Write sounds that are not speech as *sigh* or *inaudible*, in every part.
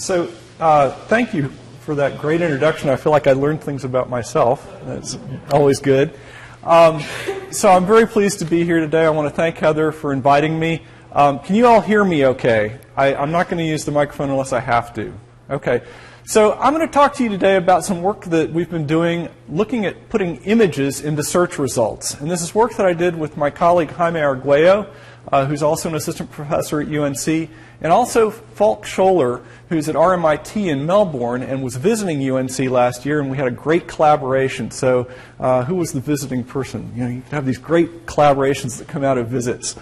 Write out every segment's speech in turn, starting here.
So, uh, thank you for that great introduction. I feel like I learned things about myself. That's always good. Um, so, I'm very pleased to be here today. I want to thank Heather for inviting me. Um, can you all hear me okay? I, I'm not going to use the microphone unless I have to. Okay. So, I'm going to talk to you today about some work that we've been doing looking at putting images into search results. And this is work that I did with my colleague Jaime Arguello, uh, who's also an assistant professor at UNC, and also Falk Scholer, who's at RMIT in Melbourne and was visiting UNC last year, and we had a great collaboration. So, uh, who was the visiting person? You know, you have these great collaborations that come out of visits.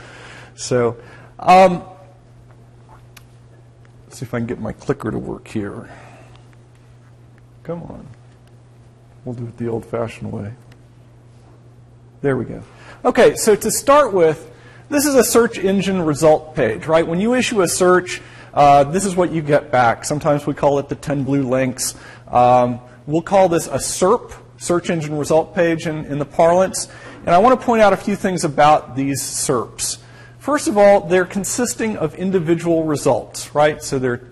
So, um, let's see if I can get my clicker to work here. Come on. We'll do it the old fashioned way. There we go. Okay, so to start with, this is a search engine result page, right? When you issue a search, uh, this is what you get back. Sometimes we call it the 10 blue links. Um, we'll call this a SERP, search engine result page in, in the parlance. And I want to point out a few things about these SERPs. First of all, they're consisting of individual results, right? So they're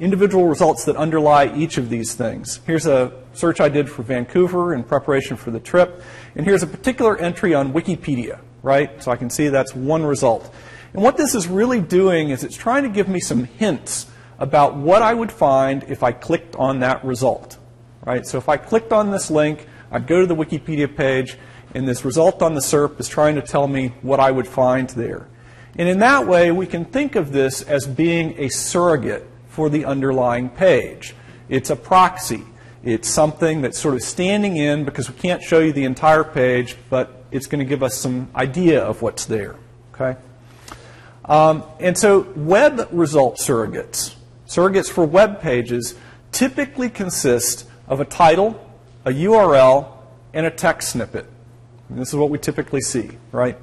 individual results that underlie each of these things. Here's a search I did for Vancouver in preparation for the trip. And here's a particular entry on Wikipedia, right? So I can see that's one result. And what this is really doing is it's trying to give me some hints about what I would find if I clicked on that result, right? So if I clicked on this link, I'd go to the Wikipedia page, and this result on the SERP is trying to tell me what I would find there. And in that way, we can think of this as being a surrogate for the underlying page. It's a proxy. It's something that's sort of standing in because we can't show you the entire page, but it's going to give us some idea of what's there. Okay? Um, and so web result surrogates, surrogates for web pages, typically consist of a title, a URL, and a text snippet. And this is what we typically see, right?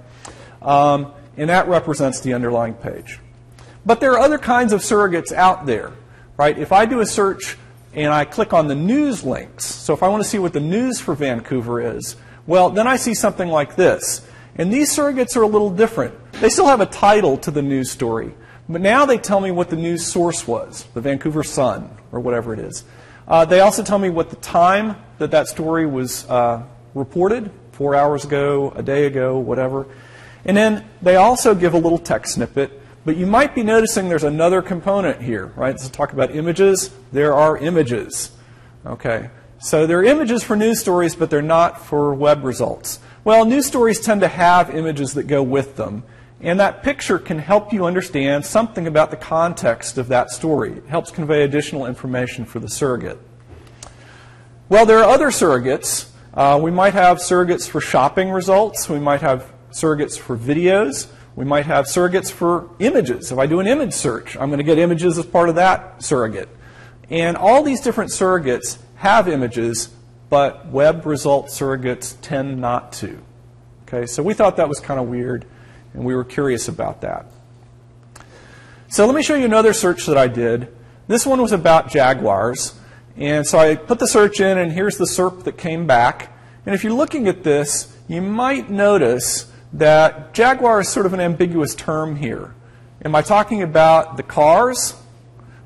Um, and that represents the underlying page. But there are other kinds of surrogates out there, right? If I do a search and I click on the news links, so if I want to see what the news for Vancouver is, well, then I see something like this. And these surrogates are a little different. They still have a title to the news story, but now they tell me what the news source was, the Vancouver Sun, or whatever it is. Uh, they also tell me what the time that that story was uh, reported, four hours ago, a day ago, whatever. And then they also give a little text snippet, but you might be noticing there's another component here, right? Let's talk about images. There are images. Okay. So there are images for news stories, but they're not for web results. Well, news stories tend to have images that go with them. And that picture can help you understand something about the context of that story. It helps convey additional information for the surrogate. Well, there are other surrogates. Uh, we might have surrogates for shopping results. We might have surrogates for videos. We might have surrogates for images. If I do an image search, I'm going to get images as part of that surrogate. And all these different surrogates have images, but web result surrogates tend not to. Okay, so we thought that was kind of weird, and we were curious about that. So let me show you another search that I did. This one was about jaguars. And so I put the search in, and here's the SERP that came back. And if you're looking at this, you might notice that jaguar is sort of an ambiguous term here. Am I talking about the cars,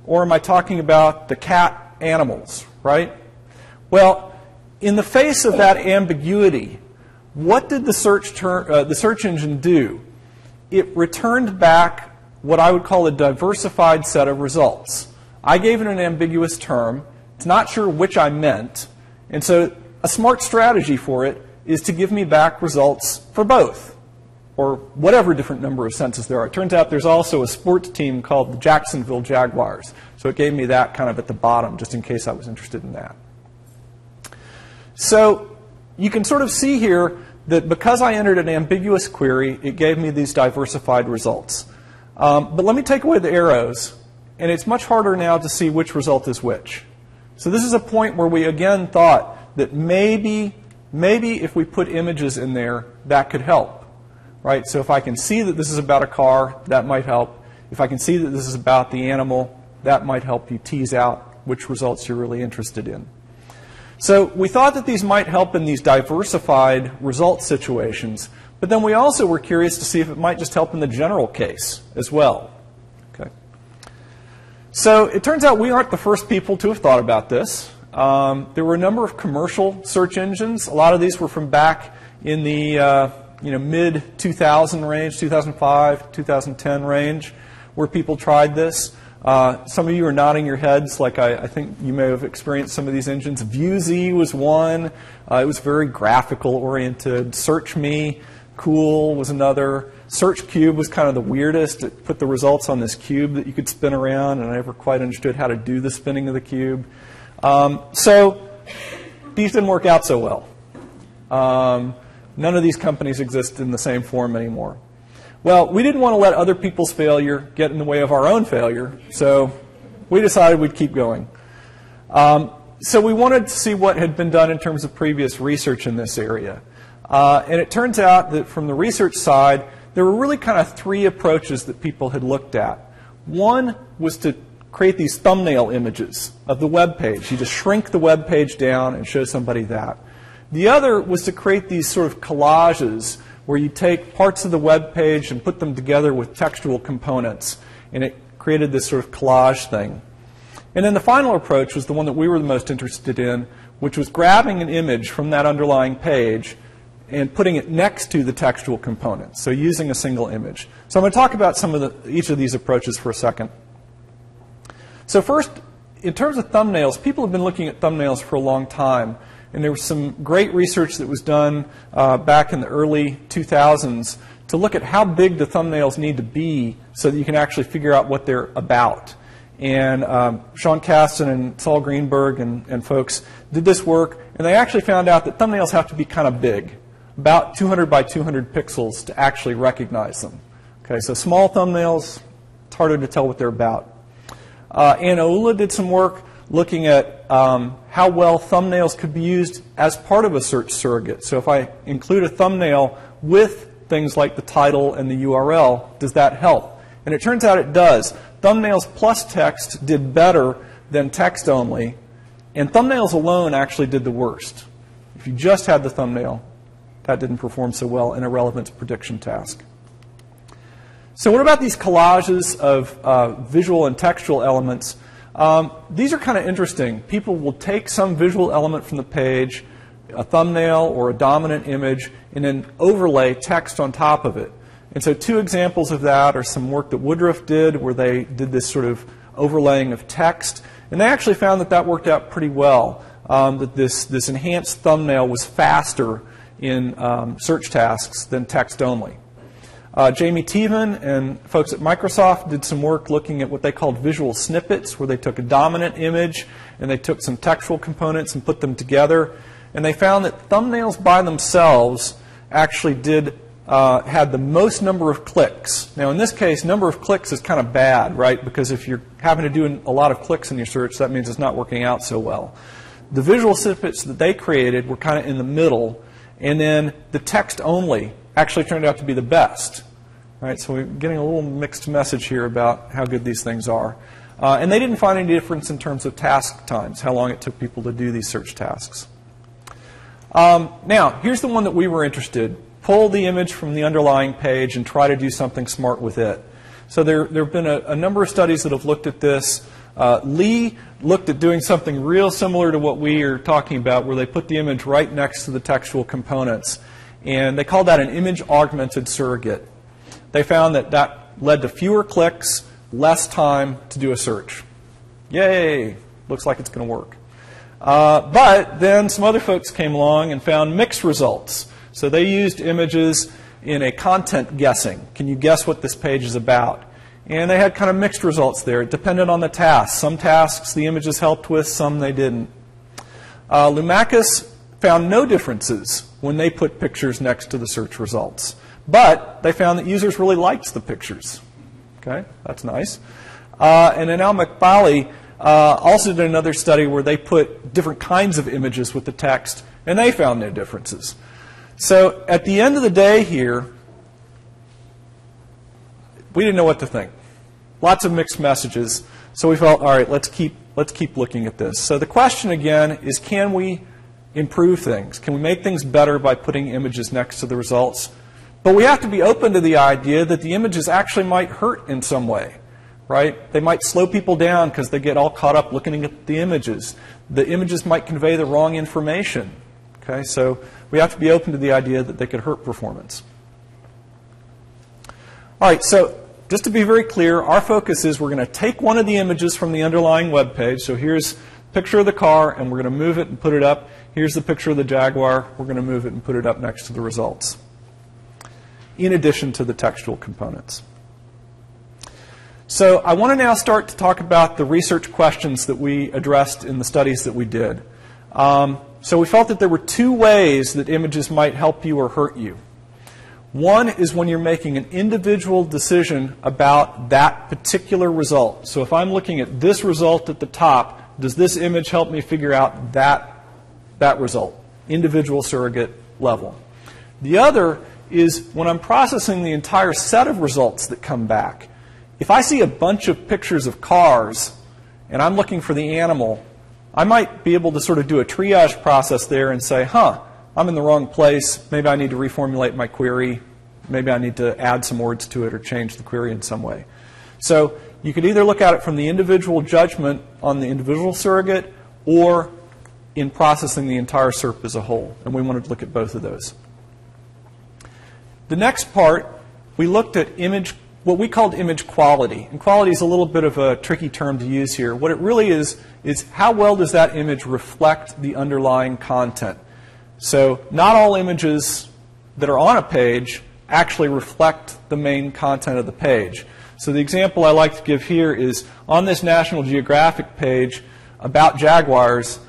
or am I talking about the cat animals, right? Well, in the face of that ambiguity, what did the search, uh, the search engine do? It returned back what I would call a diversified set of results. I gave it an ambiguous term. It's not sure which I meant. And so a smart strategy for it is to give me back results for both, or whatever different number of senses there are. It turns out there's also a sports team called the Jacksonville Jaguars. So it gave me that kind of at the bottom, just in case I was interested in that. So you can sort of see here that because I entered an ambiguous query, it gave me these diversified results. Um, but let me take away the arrows, and it's much harder now to see which result is which. So this is a point where we again thought that maybe, maybe if we put images in there, that could help. Right? So if I can see that this is about a car, that might help. If I can see that this is about the animal, that might help you tease out which results you're really interested in. So we thought that these might help in these diversified result situations, but then we also were curious to see if it might just help in the general case as well. Okay. So it turns out we aren't the first people to have thought about this. Um, there were a number of commercial search engines. A lot of these were from back in the uh, you know mid 2000 range, 2005, 2010 range, where people tried this. Uh, some of you are nodding your heads, like I, I, think you may have experienced some of these engines. Viewzi was one. Uh, it was very graphical oriented. SearchMe, Cuil, was another. SearchCube was kind of the weirdest. It put the results on this cube that you could spin around, and I never quite understood how to do the spinning of the cube. Um, so these didn't work out so well. Um, none of these companies exist in the same form anymore. Well, we didn't want to let other people's failure get in the way of our own failure, so we decided we'd keep going. Um, so we wanted to see what had been done in terms of previous research in this area. Uh, and it turns out that from the research side, there were really kind of three approaches that people had looked at. One was to create these thumbnail images of the web page. You just shrink the web page down and show somebody that. The other was to create these sort of collages where you take parts of the web page and put them together with textual components. And it created this sort of collage thing. And then the final approach was the one that we were the most interested in, which was grabbing an image from that underlying page and putting it next to the textual components, so using a single image. So I'm going to talk about some of the, each of these approaches for a second. So first, in terms of thumbnails, people have been looking at thumbnails for a long time. And there was some great research that was done uh, back in the early 2000s to look at how big the thumbnails need to be so that you can actually figure out what they're about. And um, Shaun Kaasten and Saul Greenberg and, and folks did this work, and they actually found out that thumbnails have to be kind of big, about 200 by 200 pixels to actually recognize them. Okay, so small thumbnails, it's harder to tell what they're about. Uh, Anne Aula did some work looking at um, how well thumbnails could be used as part of a search surrogate. So if I include a thumbnail with things like the title and the URL, does that help? And it turns out it does. Thumbnails plus text did better than text only, and thumbnails alone actually did the worst. If you just had the thumbnail, that didn't perform so well in a relevance prediction task. So what about these collages of uh, visual and textual elements um, these are kind of interesting. People will take some visual element from the page, a thumbnail or a dominant image, and then overlay text on top of it. And so, two examples of that are some work that Woodruff did, where they did this sort of overlaying of text. And they actually found that that worked out pretty well. Um, that this, this enhanced thumbnail was faster in um, search tasks than text only. Uh, Jaime Teevan and folks at Microsoft did some work looking at what they called visual snippets, where they took a dominant image and they took some textual components and put them together. And they found that thumbnails by themselves actually did uh, had the most number of clicks. Now, in this case, number of clicks is kind of bad, right? Because if you're having to do a lot of clicks in your search, that means it's not working out so well. The visual snippets that they created were kind of in the middle, and then the text only actually turned out to be the best. Right, so we're getting a little mixed message here about how good these things are. Uh, and they didn't find any difference in terms of task times, how long it took people to do these search tasks. Um, now, here's the one that we were interested. Pull the image from the underlying page and try to do something smart with it. So there, there have been a, a number of studies that have looked at this. Uh, Lee looked at doing something real similar to what we are talking about, where they put the image right next to the textual components. And they called that an image augmented surrogate. They found that that led to fewer clicks, less time to do a search. Yay! Looks like it's going to work. Uh, but then some other folks came along and found mixed results. So they used images in a content guessing. Can you guess what this page is about? And they had kind of mixed results there. It depended on the task. Some tasks the images helped with, some they didn't. Uh, Loumakis found no differences when they put pictures next to the search results. But they found that users really liked the pictures. Okay, that's nice. Uh, and then Al McBally uh, also did another study where they put different kinds of images with the text, and they found no differences. So at the end of the day here, we didn't know what to think. Lots of mixed messages. So we felt, all right, let's keep, let's keep looking at this. So the question again is can we improve things? Can we make things better by putting images next to the results? But we have to be open to the idea that the images actually might hurt in some way. right? They might slow people down because they get all caught up looking at the images. The images might convey the wrong information. Okay, so we have to be open to the idea that they could hurt performance. All right, so just to be very clear, our focus is we're going to take one of the images from the underlying web page. So here's a picture of the car, and we're going to move it and put it up. Here's the picture of the Jaguar. We're going to move it and put it up next to the results, in addition to the textual components. So I want to now start to talk about the research questions that we addressed in the studies that we did. Um, so we felt that there were two ways that images might help you or hurt you. One is when you're making an individual decision about that particular result. So if I'm looking at this result at the top, does this image help me figure out that, that result? Individual surrogate level. The other is when I'm processing the entire set of results that come back. If I see a bunch of pictures of cars and I'm looking for the animal, I might be able to sort of do a triage process there and say, huh, I'm in the wrong place. Maybe I need to reformulate my query. Maybe I need to add some words to it or change the query in some way. So you could either look at it from the individual judgment on the individual surrogate or in processing the entire SERP as a whole. And we wanted to look at both of those. The next part, we looked at image, what we called image quality. And quality is a little bit of a tricky term to use here. What it really is, is how well does that image reflect the underlying content? So not all images that are on a page actually reflect the main content of the page. So the example I like to give here is on this National Geographic page about jaguars,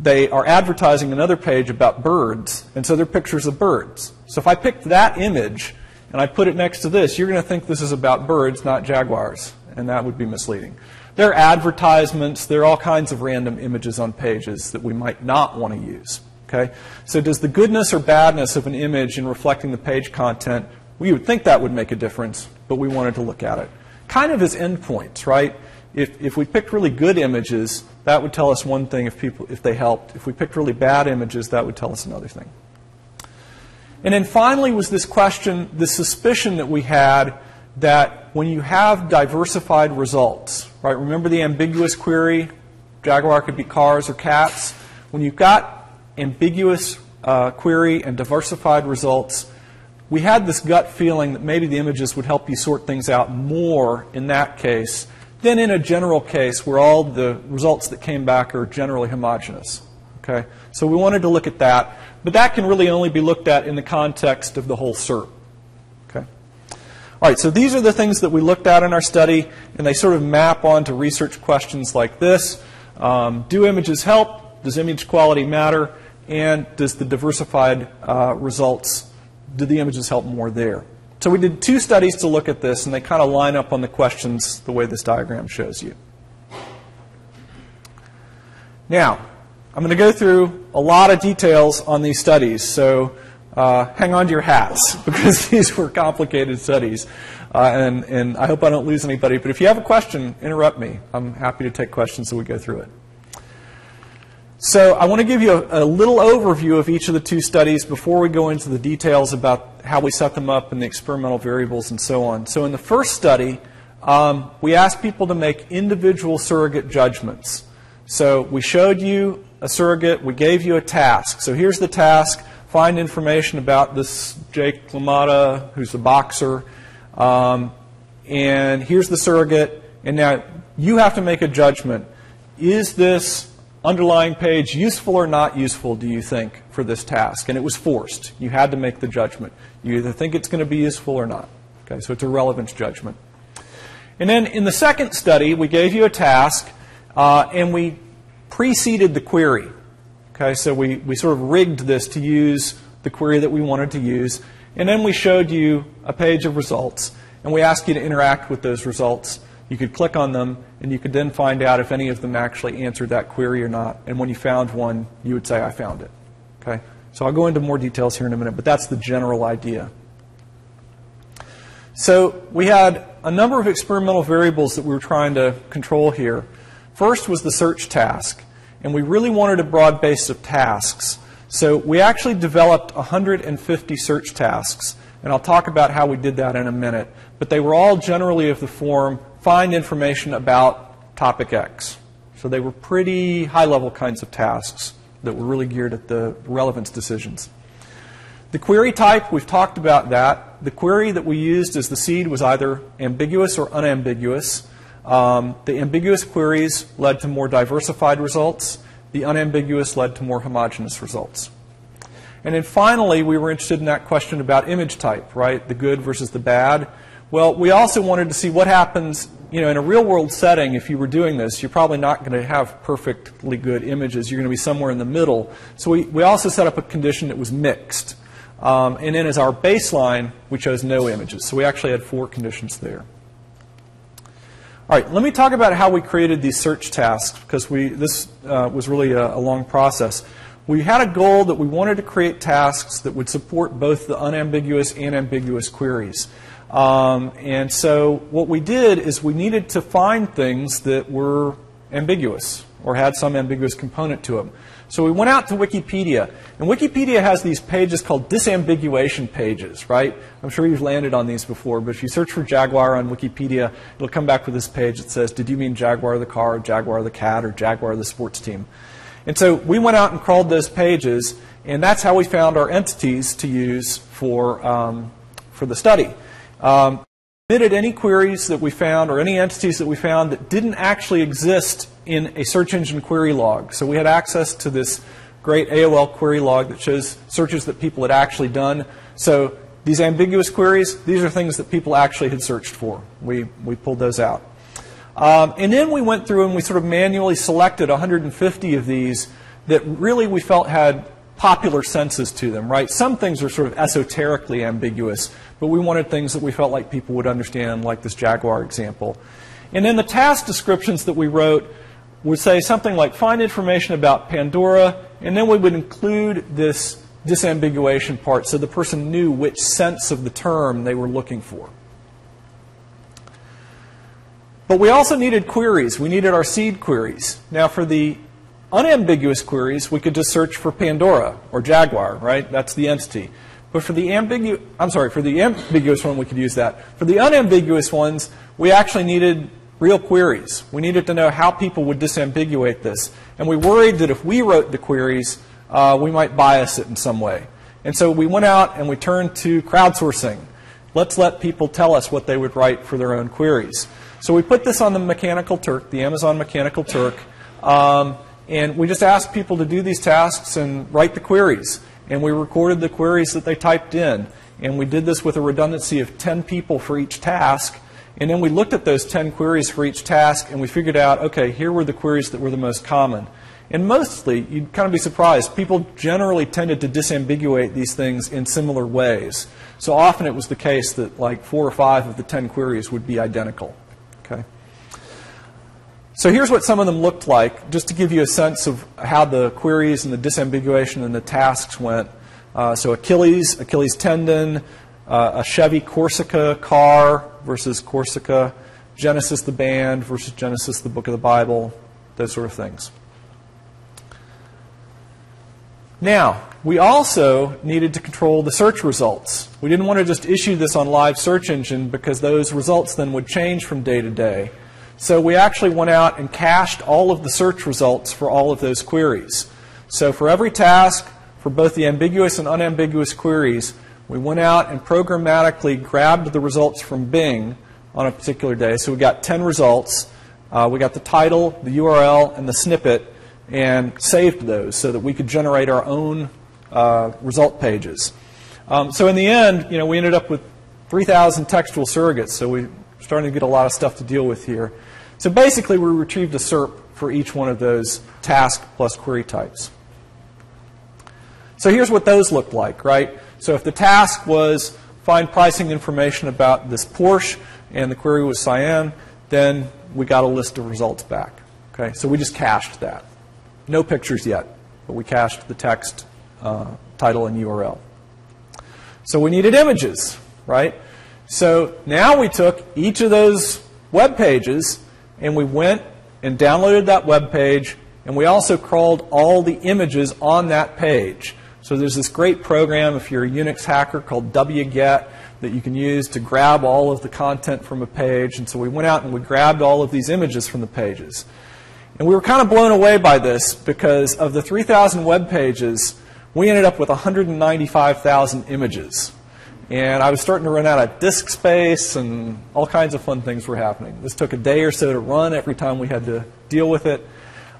they are advertising another page about birds, and so they're pictures of birds. So if I picked that image and I put it next to this, you're going to think this is about birds, not jaguars, and that would be misleading. There are advertisements, there are all kinds of random images on pages that we might not want to use. Okay? So does the goodness or badness of an image in reflecting the page content, we would think that would make a difference, but we wanted to look at it. Kind of as endpoints, right? If, if we picked really good images, that would tell us one thing if, people, if they helped. If we picked really bad images, that would tell us another thing. And then finally was this question, the suspicion that we had that when you have diversified results, right? Remember the ambiguous query? Jaguar could be cars or cats. When you've got ambiguous uh, query and diversified results, we had this gut feeling that maybe the images would help you sort things out more in that case than in a general case where all the results that came back are generally homogeneous. Okay? So we wanted to look at that, but that can really only be looked at in the context of the whole SERP. Okay? All right, so these are the things that we looked at in our study, and they sort of map onto research questions like this. Um, do images help? Does image quality matter? and does the diversified uh, results, do the images help more there? So we did two studies to look at this, and they kind of line up on the questions the way this diagram shows you. Now, I'm going to go through a lot of details on these studies, so uh, hang on to your hats *laughs* because these were complicated studies. Uh, and, and I hope I don't lose anybody. But if you have a question, interrupt me. I'm happy to take questions as we go through it. So I want to give you a, a, little overview of each of the two studies before we go into the details about how we set them up and the experimental variables and so on. So in the first study, um, we asked people to make individual surrogate judgments. So we showed you a surrogate, we gave you a task. So here's the task, find information about this Jake LaMotta, who's a boxer, um, and here's the surrogate, and now you have to make a judgment. Is this underlying page useful or not useful, do you think, for this task? And it was forced. You had to make the judgment. You either think it's going to be useful or not. Okay, so it's a relevance judgment. And then in the second study, we gave you a task uh, and we preceded the query. Okay, so we, we sort of rigged this to use the query that we wanted to use. And then we showed you a page of results and we asked you to interact with those results. You could click on them, and you could then find out if any of them actually answered that query or not. And when you found one, you would say, I found it. Okay? So I'll go into more details here in a minute, but that's the general idea. So we had a number of experimental variables that we were trying to control here. First was the search task, and we really wanted a broad base of tasks. So we actually developed 150 search tasks, and I'll talk about how we did that in a minute. But they were all generally of the form find information about topic X. So they were pretty high level kinds of tasks that were really geared at the relevance decisions. The query type, we've talked about that. The query that we used as the seed was either ambiguous or unambiguous. Um, the ambiguous queries led to more diversified results. The unambiguous led to more homogeneous results. And then finally, we were interested in that question about image type, right? The good versus the bad. Well, we also wanted to see what happens, you know, in a real world setting. If you were doing this, you're probably not going to have perfectly good images. You're going to be somewhere in the middle. So we, we also set up a condition that was mixed. Um, and then as our baseline, we chose no images. So we actually had four conditions there. All right, let me talk about how we created these search tasks because we, this uh, was really a, a, long process. We had a goal that we wanted to create tasks that would support both the unambiguous and ambiguous queries. Um, and so what we did is we needed to find things that were ambiguous or had some ambiguous component to them. So we went out to Wikipedia, and Wikipedia has these pages called disambiguation pages, right? I'm sure you've landed on these before, but if you search for Jaguar on Wikipedia, it'll come back with this page that says, Did you mean Jaguar the car, or Jaguar the cat, or Jaguar the sports team? And so we went out and crawled those pages, and that's how we found our entities to use for, um, for the study. Um, submitted any queries that we found or any entities that we found that didn't actually exist in a search engine query log. So we had access to this great AOL query log that shows searches that people had actually done. So these ambiguous queries, these are things that people actually had searched for. We, we pulled those out. Um, and then we went through and we sort of manually selected 150 of these that really we felt had popular senses to them, right? Some things are sort of esoterically ambiguous, but we wanted things that we felt like people would understand, like this Jaguar example. And then the task descriptions that we wrote would say something like find information about Pandora, and then we would include this disambiguation part so the person knew which sense of the term they were looking for. But we also needed queries. We needed our seed queries. Now, for the unambiguous queries, we could just search for Pandora or Jaguar, right? That's the entity. But for the ambiguous, I'm sorry, for the ambiguous one, we could use that. For the unambiguous ones, we actually needed real queries. We needed to know how people would disambiguate this. And we worried that if we wrote the queries, uh, we might bias it in some way. And so we went out and we turned to crowdsourcing. Let's let people tell us what they would write for their own queries. So we put this on the Mechanical Turk, the Amazon Mechanical Turk. Um, and we just asked people to do these tasks and write the queries. And we recorded the queries that they typed in. And we did this with a redundancy of 10 people for each task. And then we looked at those 10 queries for each task and we figured out, okay, here were the queries that were the most common. And mostly, you'd kind of be surprised, people generally tended to disambiguate these things in similar ways. So often it was the case that like four or five of the 10 queries would be identical. So here's what some of them looked like, just to give you a sense of how the queries and the disambiguation and the tasks went. Uh, so Achilles, Achilles tendon, uh, a Chevy Corsica car versus Corsica, Genesis the band versus Genesis the book of the Bible, those sort of things. Now, we also needed to control the search results. We didn't want to just issue this on live search engine because those results then would change from day to day. So we actually went out and cached all of the search results for all of those queries. So for every task, for both the ambiguous and unambiguous queries, we went out and programmatically grabbed the results from Bing on a particular day. So we got 10 results. Uh, we got the title, the URL, and the snippet, and saved those so that we could generate our own uh, result pages. Um, so in the end, you know, we ended up with 3,000 textual surrogates. So we're starting to get a lot of stuff to deal with here. So basically, we retrieved a SERP for each one of those task plus query types. So here's what those looked like, right? So if the task was find pricing information about this Porsche and the query was Cayenne, then we got a list of results back. Okay, so we just cached that. No pictures yet, but we cached the text, uh, title, and URL. So we needed images, right? So now we took each of those web pages and we went and downloaded that web page, and we also crawled all the images on that page. So there's this great program, if you're a Unix hacker, called wget, that you can use to grab all of the content from a page. And so we went out and we grabbed all of these images from the pages. And we were kind of blown away by this because of the 3,000 web pages, we ended up with 195,000 images. And I was starting to run out of disk space, and all kinds of fun things were happening. This took a day or so to run every time we had to deal with it.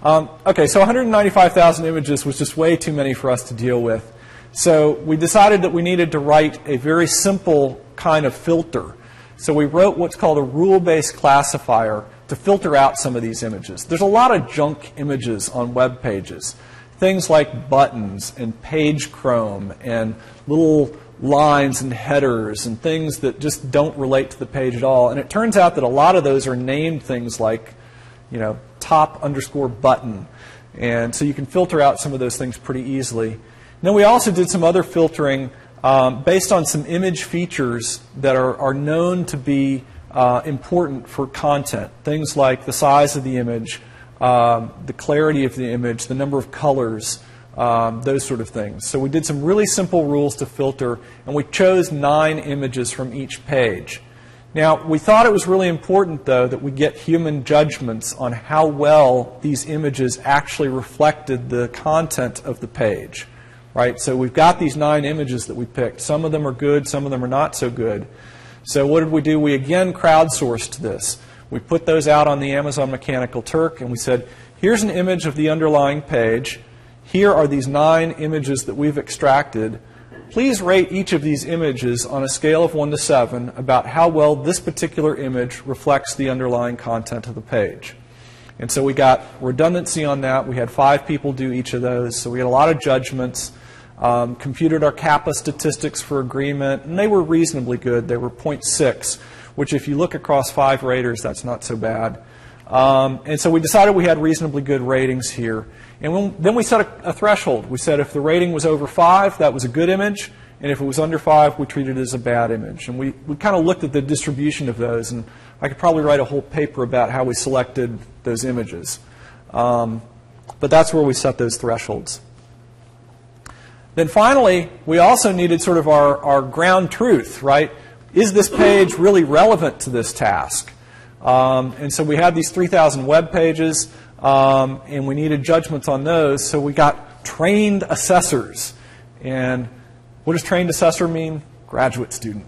Um, okay, so 195,000 images was just way too many for us to deal with. So we decided that we needed to write a very simple kind of filter. So we wrote what's called a rule-based classifier to filter out some of these images. There's a lot of junk images on web pages. Things like buttons and page chrome and little lines and headers and things that just don't relate to the page at all. And it turns out that a lot of those are named things like, you know, top underscore button. And so you can filter out some of those things pretty easily. And then we also did some other filtering um, based on some image features that are, are known to be uh, important for content. Things like the size of the image, um, the clarity of the image, the number of colors, um, those sort of things. So we did some really simple rules to filter, and we chose nine images from each page. Now, we thought it was really important, though, that we get human judgments on how well these images actually reflected the content of the page. Right? So we've got these nine images that we picked. Some of them are good, some of them are not so good. So what did we do? We again crowdsourced this. We put those out on the Amazon Mechanical Turk, and we said, here's an image of the underlying page. Here are these nine images that we've extracted. Please rate each of these images on a scale of 1 to 7 about how well this particular image reflects the underlying content of the page. And so we got redundancy on that. We had five people do each of those. So we had a lot of judgments, um, computed our kappa statistics for agreement, and they were reasonably good. They were 0.6, which if you look across five raters, that's not so bad. Um, and so we decided we had reasonably good ratings here. And when, then we set a, a, threshold. We said if the rating was over five, that was a good image. And if it was under five, we treated it as a bad image. And we, we kind of looked at the distribution of those. And I could probably write a whole paper about how we selected those images. Um, but that's where we set those thresholds. Then finally, we also needed sort of our, our ground truth, right? Is this page really relevant to this task? Um, and so we had these 3,000 web pages, um, and we needed judgments on those. So we got trained assessors. And what does trained assessor mean? Graduate student.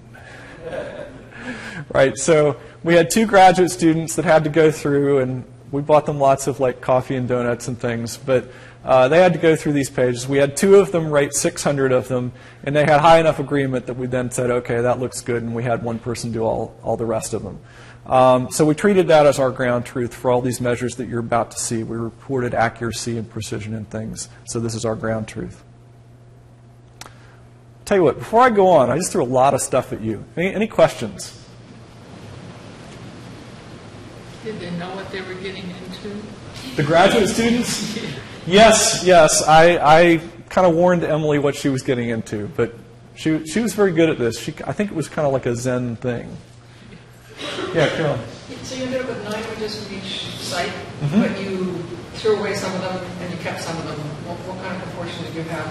*laughs* right? So we had two graduate students that had to go through, and we bought them lots of like coffee and donuts and things. But uh, they had to go through these pages. We had two of them rate 600 of them, and they had high enough agreement that we then said, okay, that looks good, and we had one person do all, all the rest of them. Um, so we treated that as our ground truth for all these measures that you're about to see. We reported accuracy and precision and things. So this is our ground truth. Tell you what, before I go on, I just threw a lot of stuff at you. Any, any questions? Did they know what they were getting into? The graduate *laughs* students? yes, yes. I, I kind of warned Emily what she was getting into, but she, she was very good at this. She, I think it was kind of like a Zen thing. Yeah, Carol. So you ended up with nine images from each site, mm-hmm. but you threw away some of them and you kept some of them. What, what, kind of proportion did you have?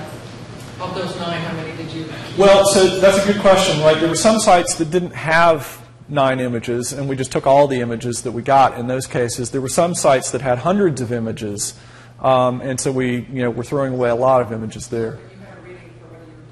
Of those nine, how many did you keep? Well, so that's a good question, right? There were some sites that didn't have nine images, and we just took all the images that we got in those cases. There were some sites that had hundreds of images, um, and so we, you know, we're throwing away a lot of images there.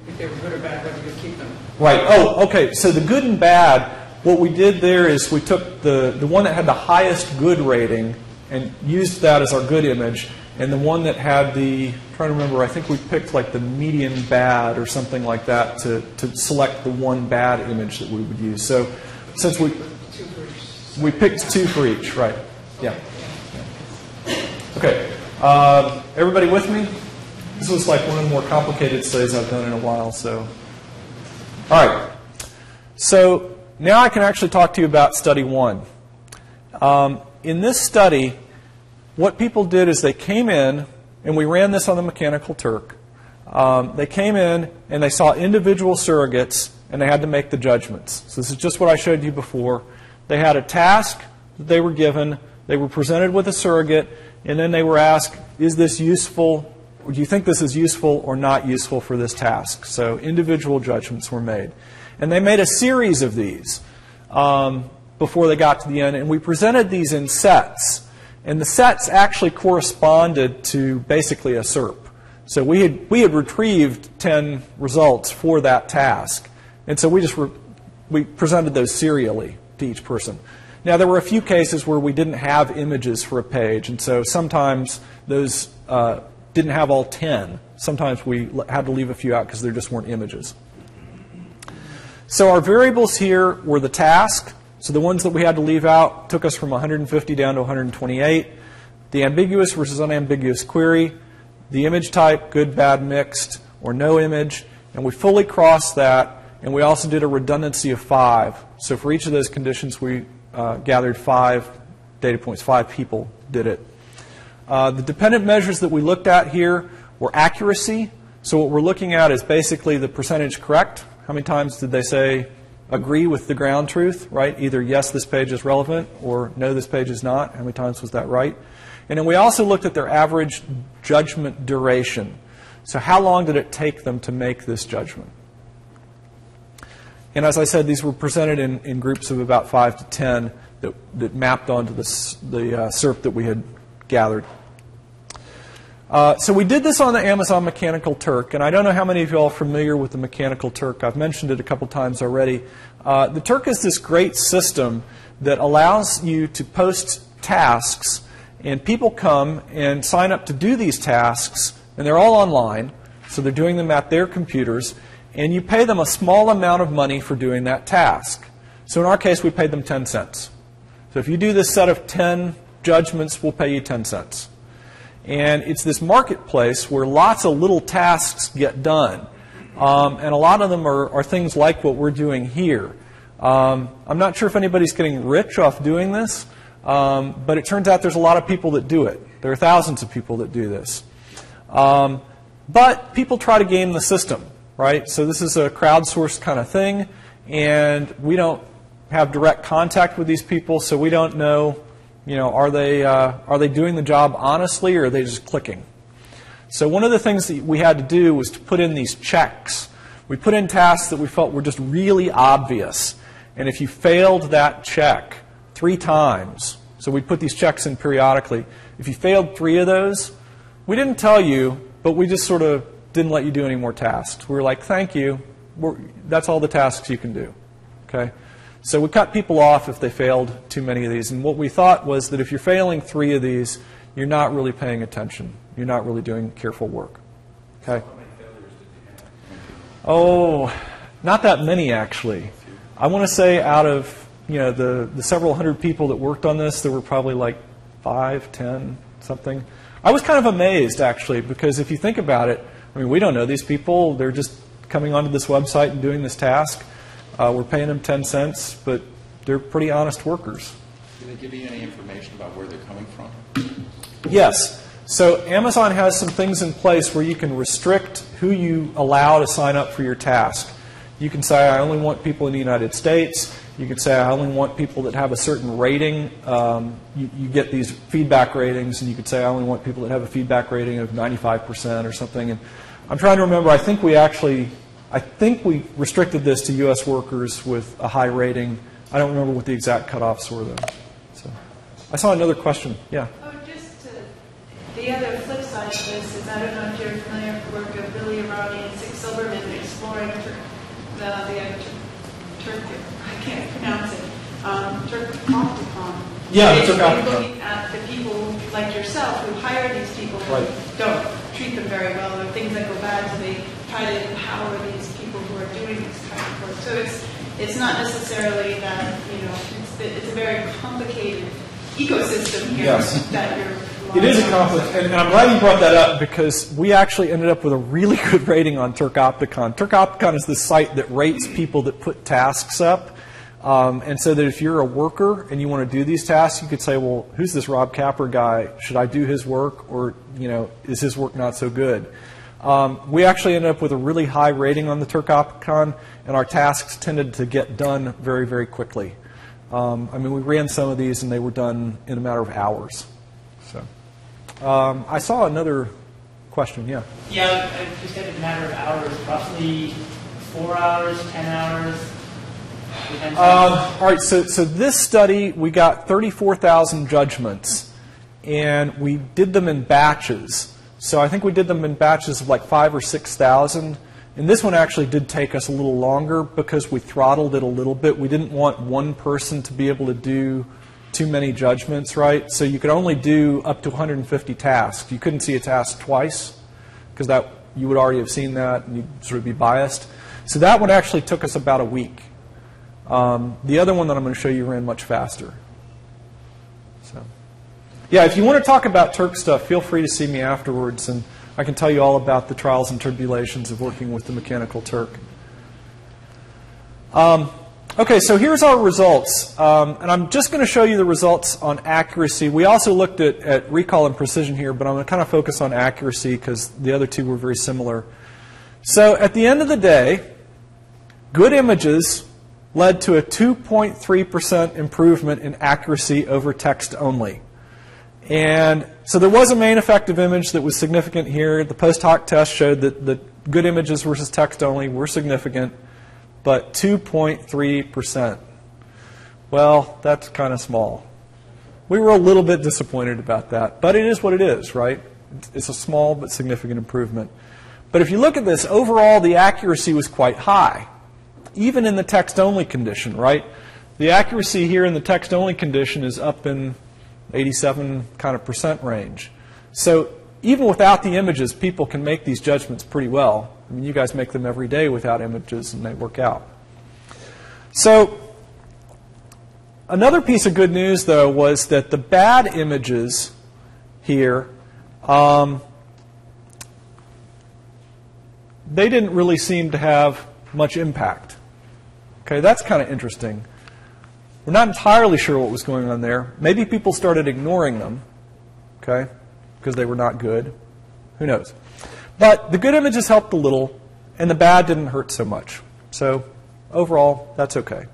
If they were good or bad, whether you keep them. Right. Oh, okay. So the good and bad what we did there is we took the, the one that had the highest good rating and used that as our good image, and the one that had the, I'm trying to remember, I think we picked like the median bad or something like that to, to select the one bad image that we would use. So since we, we picked two for each, right? Yeah. Okay. Uh, everybody with me? This was like one of the more complicated studies I've done in a while, so. All right. So now I can actually talk to you about study one. Um, in this study, what people did is they came in, and we ran this on the Mechanical Turk. Um, they came in and they saw individual surrogates and they had to make the judgments. So this is just what I showed you before. They had a task that they were given, they were presented with a surrogate, and then they were asked, is this useful? Do you think this is useful or not useful for this task? So individual judgments were made. And they made a series of these um, before they got to the end, and we presented these in sets. And the sets actually corresponded to basically a SERP. So we had, we had retrieved 10 results for that task. And so we just we presented those serially to each person. Now, there were a few cases where we didn't have images for a page, and so sometimes those uh, didn't have all 10. Sometimes we had to leave a few out because there just weren't images. So our variables here were the task. So the ones that we had to leave out took us from 150 down to 128. The ambiguous versus unambiguous query, the image type, good, bad, mixed, or no image, and we fully crossed that, and we also did a redundancy of five. So for each of those conditions, we uh, gathered five data points, five people did it. Uh, the dependent measures that we looked at here were accuracy. So what we're looking at is basically the percentage correct. How many times did they say agree with the ground truth, right? Either yes, this page is relevant, or no, this page is not. How many times was that right? And then we also looked at their average judgment duration. So how long did it take them to make this judgment? And as I said, these were presented in, in groups of about five to ten that, that mapped onto the, the uh, SERP that we had gathered. Uh, so we did this on the Amazon Mechanical Turk, and I don't know how many of you all are familiar with the Mechanical Turk. I've mentioned it a couple times already. Uh, the Turk is this great system that allows you to post tasks, and people come and sign up to do these tasks, and they're all online, so they're doing them at their computers, and you pay them a small amount of money for doing that task. So in our case, we paid them 10 cents. So if you do this set of 10 judgments, we'll pay you 10 cents. And it's this marketplace where lots of little tasks get done. Um, and a lot of them are, are, things like what we're doing here. Um, I'm not sure if anybody's getting rich off doing this, um, but it turns out there's a lot of people that do it. There are thousands of people that do this. Um, but people try to game the system, right? So this is a crowdsourced kind of thing, and we don't have direct contact with these people, so we don't know you know, are they, uh, are they doing the job honestly or are they just clicking? So one of the things that we had to do was to put in these checks. We put in tasks that we felt were just really obvious. And if you failed that check three times, so we put these checks in periodically, if you failed three of those, we didn't tell you, but we just sort of didn't let you do any more tasks. We were like, thank you. We're, that's all the tasks you can do. Okay? So we cut people off if they failed too many of these. And what we thought was that if you're failing three of these, you're not really paying attention. You're not really doing careful work. Okay? Oh, not that many actually. I want to say out of you know the, the several hundred people that worked on this, there were probably like five, ten, something. I was kind of amazed actually because if you think about it, I mean we don't know these people. They're just coming onto this website and doing this task. Uh, we're paying them 10 cents, but they're pretty honest workers. Do they give you any information about where they're coming from? Yes. So Amazon has some things in place where you can restrict who you allow to sign up for your task. You can say, I only want people in the United States. You can say, I only want people that have a certain rating. Um, you, you, get these feedback ratings, and you could say, I only want people that have a feedback rating of 95% or something. And I'm trying to remember, I think we actually I think we restricted this to U.S. workers with a high rating. I don't remember what the exact cutoffs were, though. So, I saw another question. Yeah. Oh, just to, the other flip side of this is I don't know if you're familiar with the work of Lilly Irani and Six Silberman exploring Tur- the, the uh, Turk, I can't pronounce it, um, Turkopticon. Yeah, the Turkopticon. Looking at the people like yourself who hire these people right. don't treat them very well, or things that go bad, so they try to empower these people who are doing this kind of work. So it's it's not necessarily that you know it's, it's a very complicated ecosystem here yes. that you're. It is a conflict, and, and, I'm glad you brought that up because we actually ended up with a really *laughs* good rating on Turkopticon. Turkopticon is the site that rates people that put tasks up. Um, and so that if you're a worker and you want to do these tasks, you could say, well, who's this Rob Capra guy? Should I do his work or, you know, is his work not so good? Um, we actually ended up with a really high rating on the Turkopticon, and our tasks tended to get done very, very quickly. Um, I mean, we ran some of these, and they were done in a matter of hours. So, um, I saw another question. Yeah. Yeah, I just said in a matter of hours, roughly four hours, 10 hours? Um, all right, so, so this study, we got 34,000 judgments, and we did them in batches. So I think we did them in batches of like five or 6,000. And this one actually did take us a little longer because we throttled it a little bit. We didn't want one person to be able to do too many judgments, right? So you could only do up to 150 tasks. You couldn't see a task twice because that you would already have seen that and you'd sort of be biased. So that one actually took us about a week. Um, the other one that I'm going to show you ran much faster. Yeah, if you want to talk about Turk stuff, feel free to see me afterwards, and I can tell you all about the trials and tribulations of working with the Mechanical Turk. Um, okay, so here's our results, um, and I'm just going to show you the results on accuracy. We also looked at, at recall and precision here, but I'm going to kind of focus on accuracy because the other two were very similar. So at the end of the day, good images led to a 2.3% improvement in accuracy over text only. And so there was a main effective image that was significant here. The post hoc test showed that the good images versus text only were significant, but 2.3%. Well, that's kind of small. We were a little bit disappointed about that, but it is what it is, right? It's a small but significant improvement. But if you look at this, overall the accuracy was quite high even in the text only condition, right? The accuracy here in the text only condition is up in 87 kind of percent range. So even without the images, people can make these judgments pretty well. I mean, you guys make them every day without images and they work out. So another piece of good news, though, was that the bad images here, um, they didn't really seem to have much impact. Okay, that's kind of interesting. We're not entirely sure what was going on there. Maybe people started ignoring them, okay, because they were not good. Who knows? But the good images helped a little, and the bad didn't hurt so much. So overall, that's okay.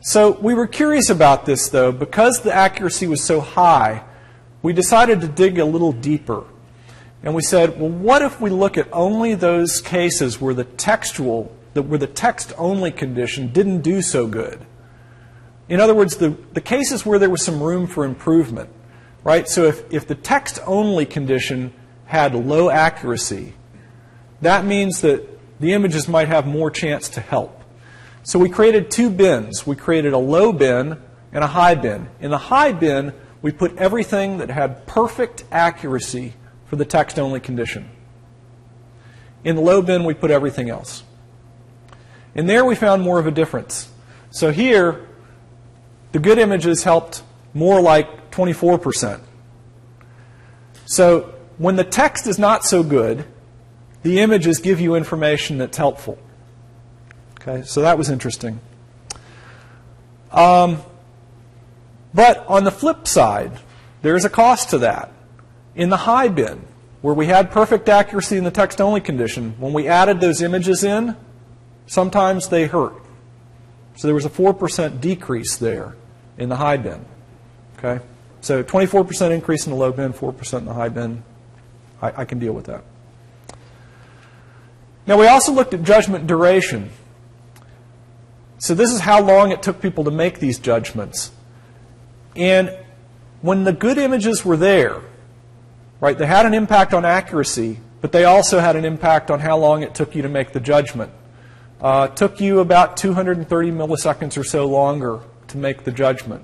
So we were curious about this, though. Because the accuracy was so high, we decided to dig a little deeper. And we said, well, what if we look at only those cases where the textual, where the text only condition didn't do so good? In other words, the, the cases where there was some room for improvement, right? So if, if the text only condition had low accuracy, that means that the images might have more chance to help. So we created two bins. We created a low bin and a high bin. In the high bin, we put everything that had perfect accuracy for the text only condition. In the low bin, we put everything else. And there we found more of a difference. So here, the good images helped more like 24%. So when the text is not so good, the images give you information that's helpful. Okay, so that was interesting. Um, but on the flip side, there is a cost to that. In the high bin, where we had perfect accuracy in the text only condition, when we added those images in, sometimes they hurt. So there was a 4% decrease there in the high bin. Okay? So 24% increase in the low bin, 4% in the high bin. I, I can deal with that. Now, we also looked at judgment duration. So this is how long it took people to make these judgments. And when the good images were there, right, they had an impact on accuracy, but they also had an impact on how long it took you to make the judgment. Uh, took you about 230 milliseconds or so longer to make the judgment.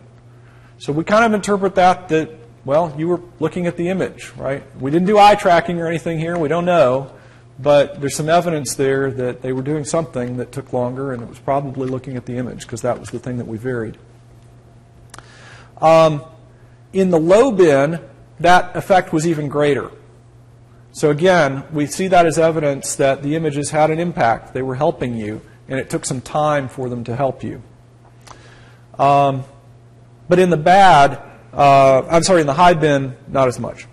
So we kind of interpret that that, well, you were looking at the image, right? We didn't do eye tracking or anything here. We don't know. But there's some evidence there that they were doing something that took longer, and it was probably looking at the image because that was the thing that we varied. Um, in the low bin, that effect was even greater. So again, we see that as evidence that the images had an impact. They were helping you, and it took some time for them to help you. Um, but in the bad, uh, I'm sorry, in the high bin, not as much.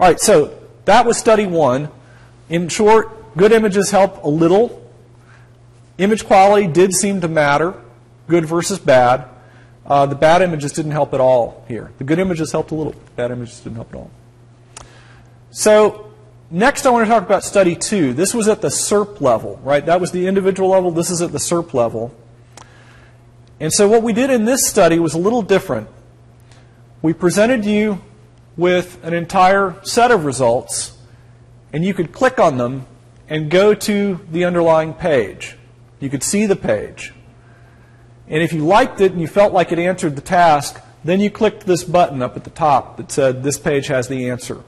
All right, so that was study one. In short, good images help a little. Image quality did seem to matter, good versus bad. Uh, the bad images didn't help at all here. The good images helped a little, bad images didn't help at all. So next, I want to talk about study two. This was at the SERP level, right? That was the individual level. This is at the SERP level. And so, what we did in this study was a little different. We presented you with an entire set of results, and you could click on them and go to the underlying page. You could see the page. And if you liked it and you felt like it answered the task, then you clicked this button up at the top that said, This page has the answer.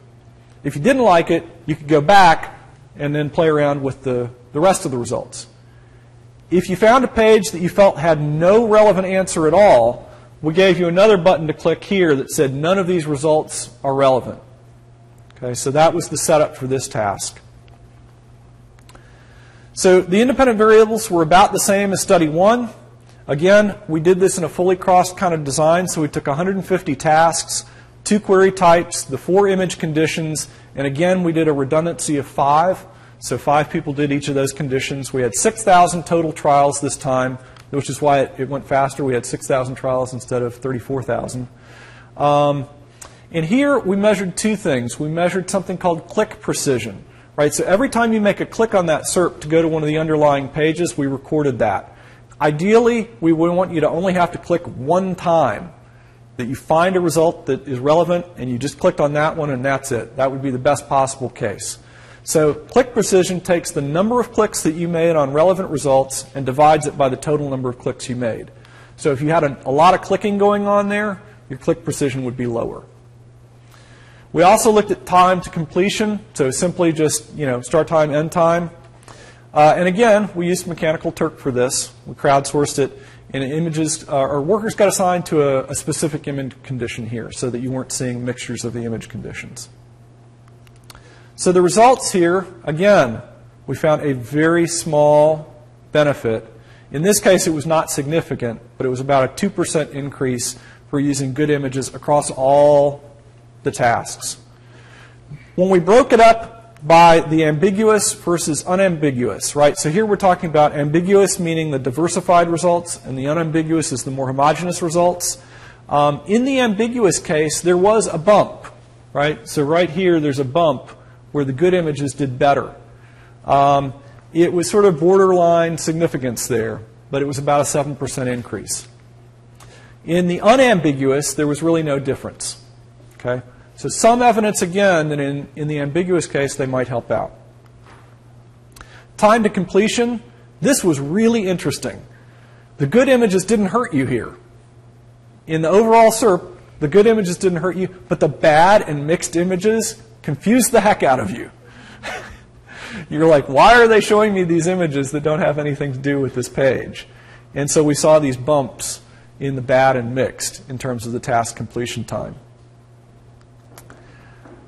If you didn't like it, you could go back and then play around with the, the rest of the results. If you found a page that you felt had no relevant answer at all, we gave you another button to click here that said none of these results are relevant. Okay, so that was the setup for this task. So the independent variables were about the same as study one. Again, we did this in a fully crossed kind of design, so we took 150 tasks, two query types, the four image conditions, and again, we did a redundancy of five. So five people did each of those conditions. We had 6,000 total trials this time, which is why it, it went faster. We had 6,000 trials instead of 34,000. Um, and here we measured two things. We measured something called click precision, right? So every time you make a click on that SERP to go to one of the underlying pages, we recorded that. Ideally, we would want you to only have to click one time. That you find a result that is relevant and you just clicked on that one and that's it. That would be the best possible case. So click precision takes the number of clicks that you made on relevant results and divides it by the total number of clicks you made. So if you had a, a lot of clicking going on there, your click precision would be lower. We also looked at time to completion, so simply just you know start time, end time. Uh, and again, we used Mechanical Turk for this. We crowdsourced it, and images uh, or workers got assigned to a, a specific image condition here, so that you weren't seeing mixtures of the image conditions. So the results here, again, we found a very small benefit. In this case, it was not significant, but it was about a 2% increase for using good images across all the tasks. When we broke it up by the ambiguous versus unambiguous, right? So here we're talking about ambiguous meaning the diversified results, and the unambiguous is the more homogeneous results. Um, in the ambiguous case, there was a bump, right? So right here, there's a bump where the good images did better. Um, it was sort of borderline significance there, but it was about a 7% increase. In the unambiguous, there was really no difference. Okay? So some evidence again that in, in the ambiguous case they might help out. Time to completion, this was really interesting. The good images didn't hurt you here. In the overall SERP, the good images didn't hurt you, but the bad and mixed images confused the heck out of you. *laughs* You're like, why are they showing me these images that don't have anything to do with this page? And so we saw these bumps in the bad and mixed in terms of the task completion time.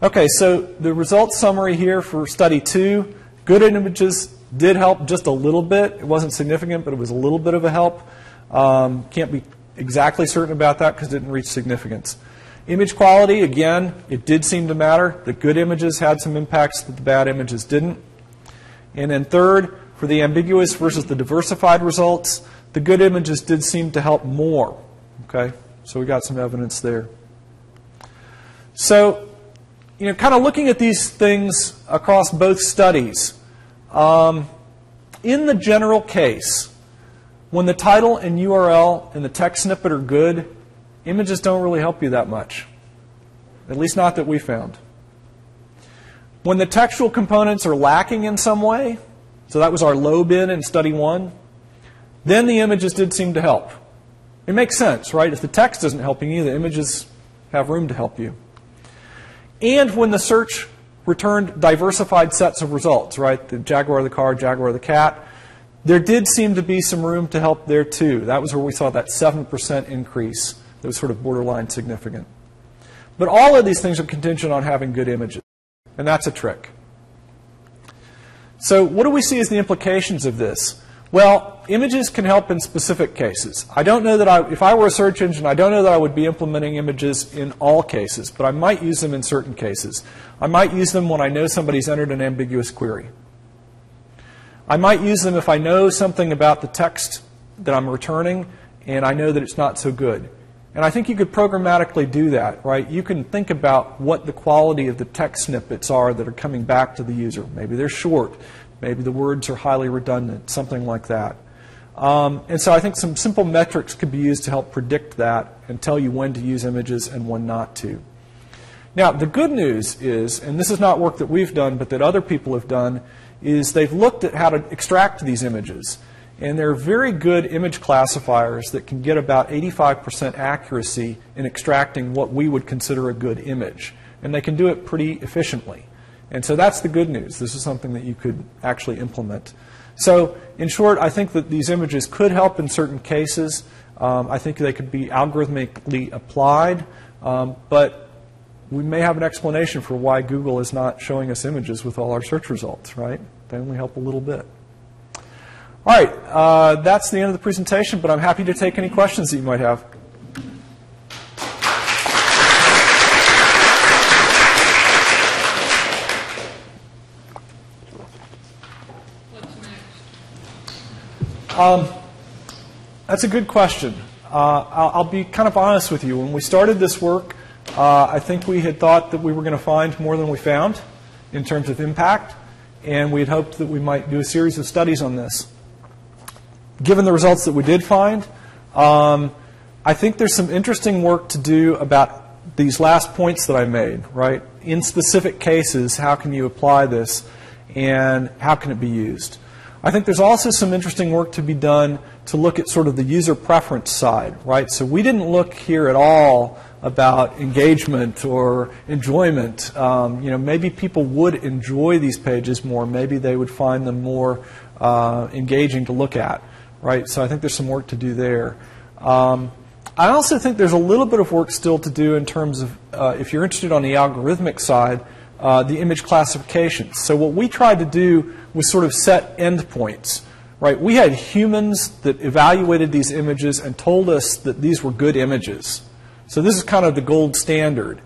Okay, so the results summary here for study two good images did help just a little bit. It wasn't significant, but it was a little bit of a help. Um, can't be exactly certain about that because it didn't reach significance. Image quality, again, it did seem to matter. The good images had some impacts that the bad images didn't. And then third, for the ambiguous versus the diversified results, the good images did seem to help more. Okay, so we got some evidence there. So, you know, kind of looking at these things across both studies, um, in the general case, when the title and URL and the text snippet are good, images don't really help you that much. At least not that we found. When the textual components are lacking in some way, so that was our low bin in study one, then the images did seem to help. It makes sense, right? If the text isn't helping you, the images have room to help you. And when the search returned diversified sets of results, right? The Jaguar, the car, Jaguar, the cat, there did seem to be some room to help there too. That was where we saw that 7% increase that was sort of borderline significant. But all of these things are contingent on having good images, and that's a trick. So, what do we see as the implications of this? Well, images can help in specific cases. I don't know that I, if I were a search engine, I don't know that I would be implementing images in all cases, but I might use them in certain cases. I might use them when I know somebody's entered an ambiguous query. I might use them if I know something about the text that I'm returning and I know that it's not so good. And I think you could programmatically do that, right? You can think about what the quality of the text snippets are that are coming back to the user. Maybe they're short, maybe the words are highly redundant, something like that. Um, and so I think some simple metrics could be used to help predict that and tell you when to use images and when not to. Now, the good news is, and this is not work that we've done, but that other people have done, is they've looked at how to extract these images. And there are very good image classifiers that can get about 85% accuracy in extracting what we would consider a good image. And they can do it pretty efficiently. And so that's the good news. This is something that you could actually implement. So, in short, I think that these images could help in certain cases. Um, I think they could be algorithmically applied. Um, but we may have an explanation for why Google is not showing us images with all our search results, right? They only help a little bit. All right, uh, that's the end of the presentation, but I'm happy to take any questions that you might have. What's next? Um, that's a good question. Uh, I'll, I'll, be kind of honest with you. When we started this work, uh, I think we had thought that we were going to find more than we found in terms of impact, and we had hoped that we might do a series of studies on this. Given the results that we did find, um, I think there's some interesting work to do about these last points that I made, right? In specific cases, how can you apply this and how can it be used? I think there's also some interesting work to be done to look at sort of the user preference side, right? So we didn't look here at all about engagement or enjoyment. Um, you know, maybe people would enjoy these pages more. Maybe they would find them more uh, engaging to look at, right? So I think there's some work to do there. Um, I also think there's a little bit of work still to do in terms of, uh, if you're interested on the algorithmic side, uh, the image classification. So what we tried to do was sort of set endpoints, right? We had humans that evaluated these images and told us that these were good images. So this is kind of the gold standard.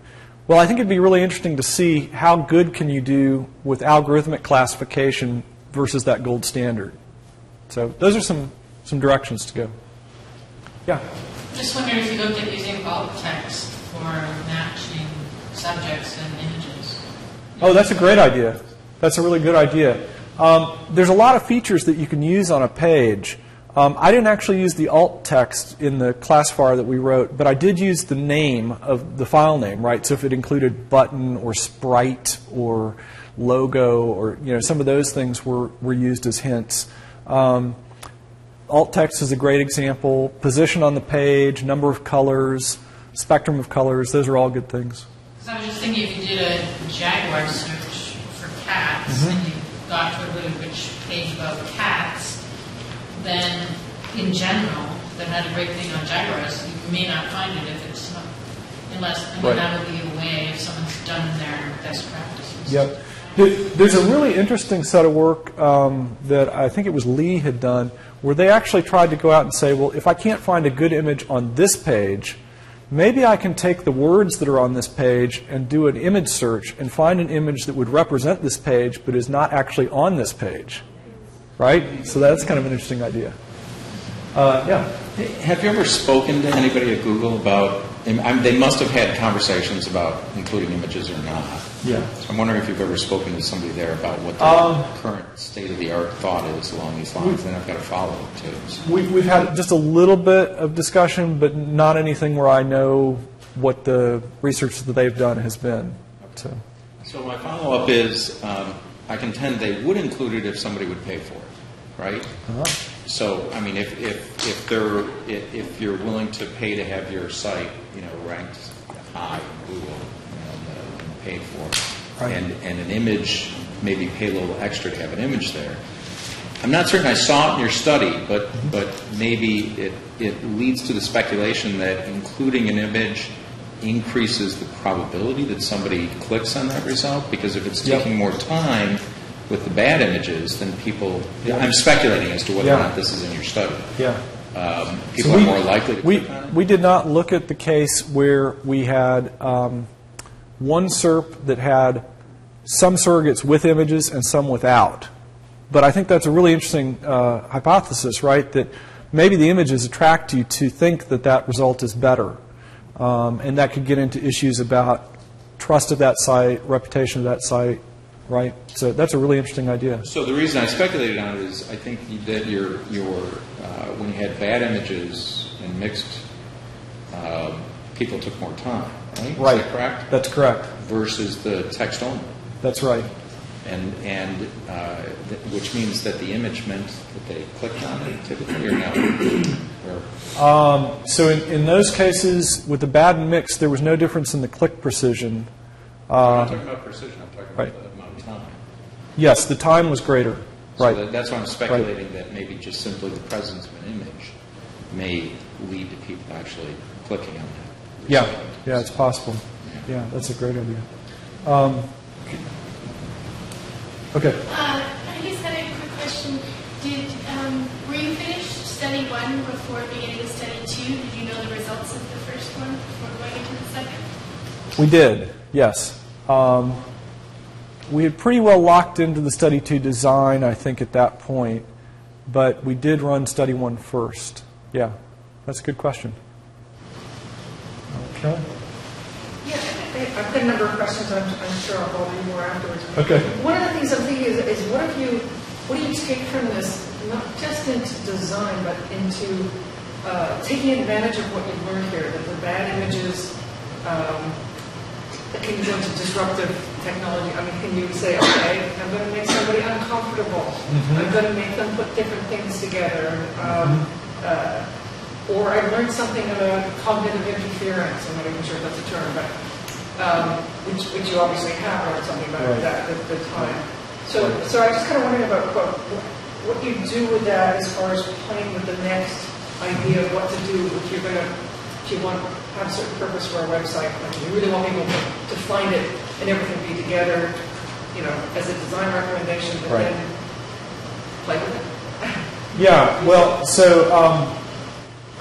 Well, I think it'd be really interesting to see how good can you do with algorithmic classification versus that gold standard. So those are some, some directions to go. Yeah? Just wondering if you looked at using alt text for matching subjects and images. Oh, that's a great idea. That's a really good idea. Um, there's a lot of features that you can use on a page. Um, I didn't actually use the alt text in the classifier that we wrote, but I did use the name of the file name, right? So if it included button or sprite or logo or, you know, some of those things were, were used as hints. Um, alt text is a great example. Position on the page, number of colors, spectrum of colors, those are all good things. Because I was just thinking if you did a Jaguar search for cats and you got to a really rich page about cats, then in general, they're not a great thing on Jaguars. You may not find it if it's not, unless, I mean, Right. that would be a way if someone's done their best practices. Yep. There's a really interesting set of work um, that I think it was Lee had done, where they actually tried to go out and say, well, if I can't find a good image on this page, maybe I can take the words that are on this page and do an image search and find an image that would represent this page but is not actually on this page. Right? So that's kind of an interesting idea. Uh, yeah. Have you ever spoken to anybody at Google about, I mean, they must have had conversations about including images or not. Yeah. I'm wondering if you've ever spoken to somebody there about what the Um, current state-of-the-art thought is along these lines, then I've got to follow it too. So- We, we've had just a little bit of discussion, but not anything where I know what the research that they've done has been. So. So my follow-up is, um, I contend they would include it if somebody would pay for it, right? So, I mean, if, if, if they're, if, if you're willing to pay to have your site, you know, ranked high in Google, you know, and, uh, and paid for, Right. and, and an image, maybe pay a little extra to have an image there. I'm not certain I saw it in your study, but, but maybe it, it leads to the speculation that including an image increases the probability that somebody clicks on that result, because if it's Yep. taking more time with the bad images, then people, I'm speculating as to whether or not this is in your study. Yeah. Um, So People are we- more likely to we, click on it? We did not look at the case where we had um, one SERP that had some surrogates with images and some without. But I think that's a really interesting uh, hypothesis, right? That maybe the images attract you to think that that result is better. Um, and that could get into issues about trust of that site, reputation of that site, right? So that's a really interesting idea. So the reason I speculated on it is I think that your, your, uh, when you had bad images and mixed, uh, people took more time, right? Right. Is that correct? That's correct. Versus the text only. That's right. And, and, uh, th- which means that the image meant that they clicked on it typically or no? Or- Um, so in, in those cases, with the bad mix, there was no difference in the click precision. I'm not talking about precision, I'm talking right. about the amount of time. Yes, the time was greater. So Right. that- that's why I'm speculating that maybe just simply the presence of an image may lead to people actually clicking on that. Yeah, yeah, it's possible. Yeah, that's a great idea. Um, okay. Uh, I just had a quick question. Did, um, were you finished study one before beginning study two? Did you know the results of the first one before going into the second? We did, yes. Um, we had pretty well locked into the study two design, I think, at that point, but we did run study one first. Yeah, that's a good question. Okay. Yeah, I- I've got a number of questions, I'm, I'm sure I'll bother you more afterwards. Okay. One of the things I'm thinking is, is what if you, what do you take from this, not just into design, but into uh, taking advantage of what you've learned here, that the bad images, um, that can go into disruptive technology. I mean, can you say, okay, I'm going to make somebody uncomfortable. I'm going to make them put different things together. Um, uh, or I learned something about cognitive interference. I'm not even sure if that's a term, but um, which, which you obviously have learned something about Right. that at the time. So, so I just kind of wondering about what, what you do with that as far as playing with the next idea of what to do if you're going to, if you want to have a certain purpose for a website, like you really want people to, to find it and everything be together, you know, as a design recommendation, but Right. then play with it. Yeah, well, so um,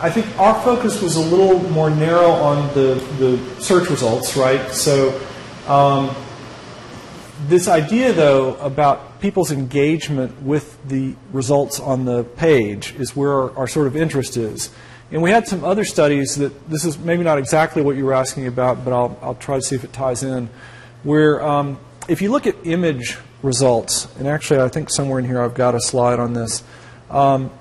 I think our focus was a little more narrow on the, the search results, right? So um, this idea, though, about people's engagement with the results on the page is where our, our sort of interest is. And we had some other studies that this is maybe not exactly what you were asking about, but I'll, I'll try to see if it ties in. Where um, if you look at image results, and actually I think somewhere in here I've got a slide on this. Um,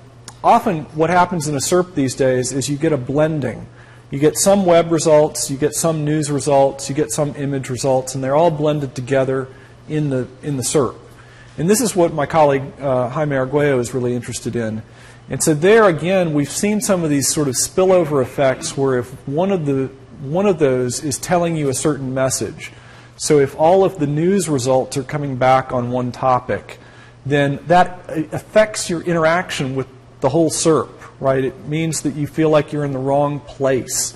often what happens in a SERP these days is you get a blending. You get some web results, you get some news results, you get some image results, and they're all blended together in the, in the SERP. And this is what my colleague uh, Jaime Arguello is really interested in. And so there again, we've seen some of these sort of spillover effects where if one of, the, one of those is telling you a certain message, so if all of the news results are coming back on one topic, then that affects your interaction with the whole SERP, right? It means that you feel like you're in the wrong place.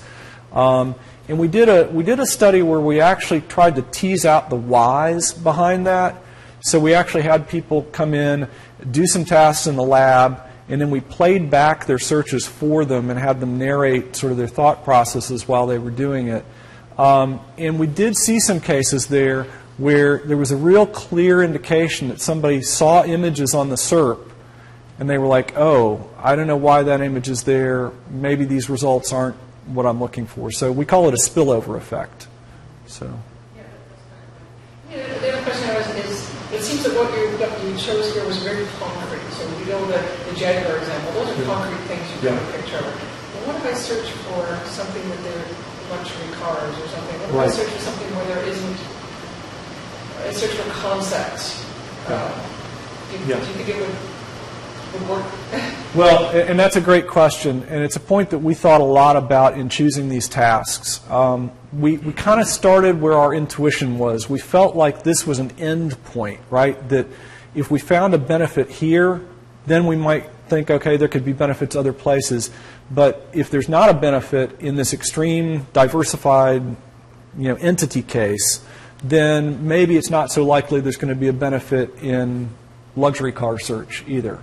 Um, and we did, a, we did a study where we actually tried to tease out the whys behind that. So we actually had people come in, do some tasks in the lab, and then we played back their searches for them and had them narrate sort of their thought processes while they were doing it. Um, and we did see some cases there where there was a real clear indication that somebody saw images on the SERP and they were like, oh, I don't know why that image is there. Maybe these results aren't what I'm looking for. So we call it a spillover effect. So, Yeah, the other question I was is, it seems that what you, what you chose here was very concrete. So we know that the Jaguar example, those are concrete things you can Yeah. picture. But what if I search for something with their luxury cars or something? What if Right. I search for something where there isn't, I search for concepts? Uh, do, Yeah. do you think it would, work? well, and that's a great question, and it's a point that we thought a lot about in choosing these tasks. Um, we we kind of started where our intuition was. We felt like this was an end point, right? That if we found a benefit here, then we might think, okay, there could be benefits other places. But if there's not a benefit in this extreme diversified you know, entity case, then maybe it's not so likely there's going to be a benefit in luxury car search either.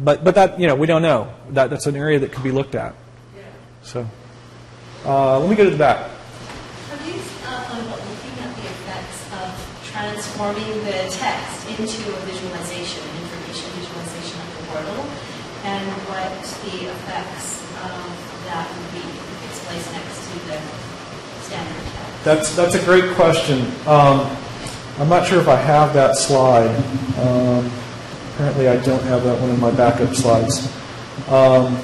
But, but that, you know, we don't know. That, that's an area that could be looked at. So, uh, let me go to the back. Have you uh, thought about looking at the effects of transforming the text into a visualization, information visualization of the Wordle, and what the effects of that would be if it takes place next to the standard? That's, that's a great question. Um, I'm not sure if I have that slide. Um, apparently, I don't have that one in my backup slides. Um,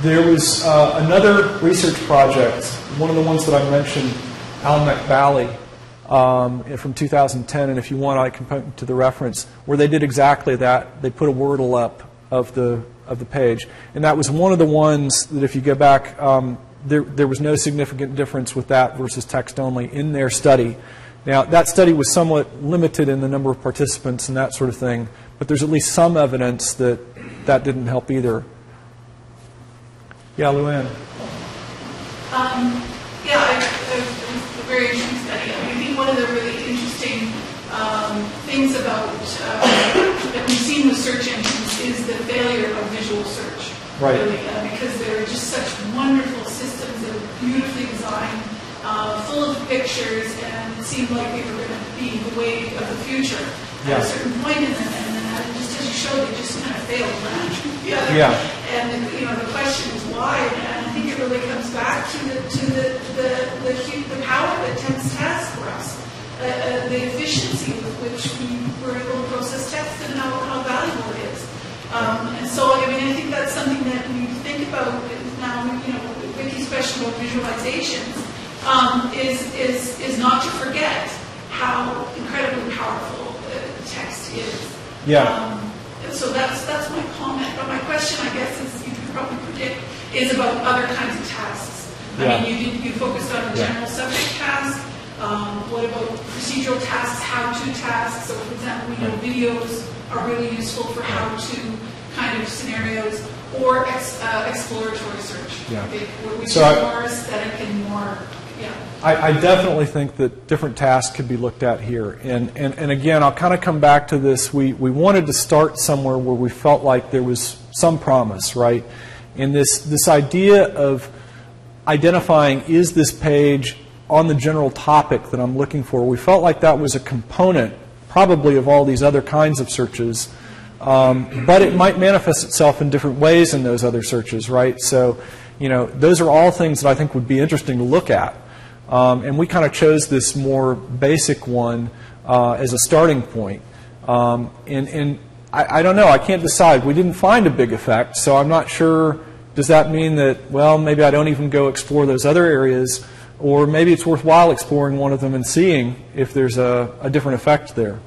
there was uh, another research project, one of the ones that I mentioned, Almac Valley, um, from 2010, and if you want, I can point to the reference, where they did exactly that. They put a Wordle up of the, of the page. And that was one of the ones that if you go back, um, there, there was no significant difference with that versus text only in their study. Now, that study was somewhat limited in the number of participants and that sort of thing, but there's at least some evidence that that didn't help either. Yeah, Luann. Um, yeah, I, a very interesting study. I think one of the really interesting um, things about uh, that we've seen with search engines is the failure of visual search. Right. Really, uh, because they're just such wonderful systems that are beautifully designed, uh, full of pictures, and it seemed like they were going to be the way of the future. Yeah. At a certain point in them, then uh, just you showed, they just kind of failed. yeah. And you know, the question is why, and I think it really comes back to the to the the the, the power that text has for us, uh, uh, the efficiency with which we were able to process text, and how, how valuable it is. Um, and so, I mean, I think that's something that we think about now. You know, Vicky's question about visualizations um, is is is not to forget how incredibly powerful uh, text is. Yeah. Um, so that's that's my comment. But my question, I guess, is you can probably predict, is about other kinds of tasks. I Yeah. mean, you did, you focused on a Yeah. general subject task. Um, what about procedural tasks, how-to tasks? So, for example, we know videos are really useful for how-to kind of scenarios, or ex, uh, exploratory search. Yeah. Okay, Which So more aesthetic and more, I, I definitely think that different tasks could be looked at here. And, and, and again, I'll kind of come back to this. We, we wanted to start somewhere where we felt like there was some promise, right? In this, this idea of identifying is this page on the general topic that I'm looking for, we felt like that was a component probably of all these other kinds of searches. Um, but it might manifest itself in different ways in those other searches, right? So, you know, those are all things that I think would be interesting to look at. Um, and we kind of chose this more basic one uh, as a starting point. Um, and and I, I don't know, I can't decide. We didn't find a big effect, so I'm not sure. Does that mean that, well, maybe I don't even go explore those other areas, or maybe it's worthwhile exploring one of them and seeing if there's a, a different effect there?